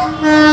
Yeah.